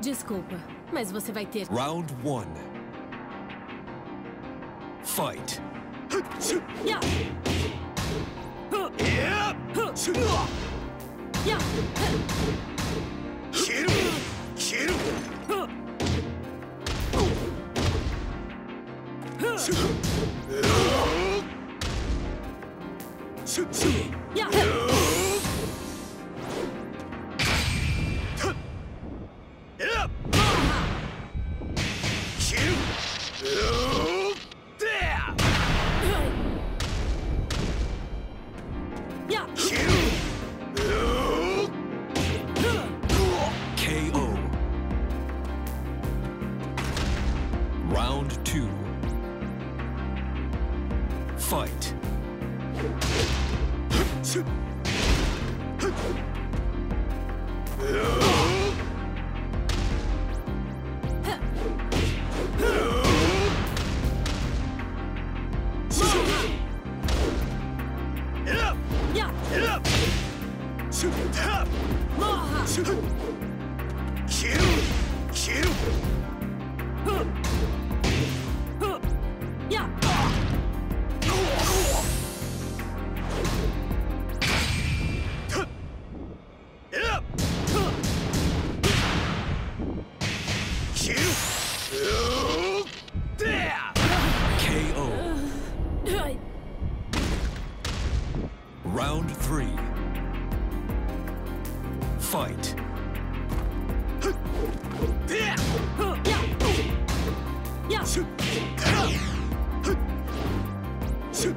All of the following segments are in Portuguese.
Desculpa, mas você vai ter... Round 1. Fight! two, fight. Kill! Kill! fight. Shoot!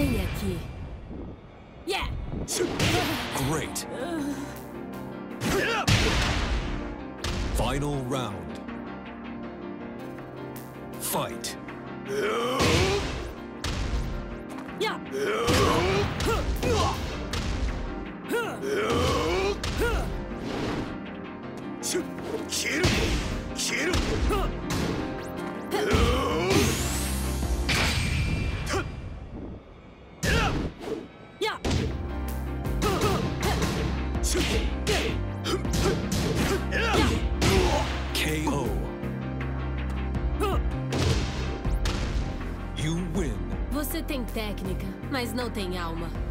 thing, Eki. Yeah! Great. Final round. Fight. Yeah! KO. You win. Você tem técnica, mas não tem alma.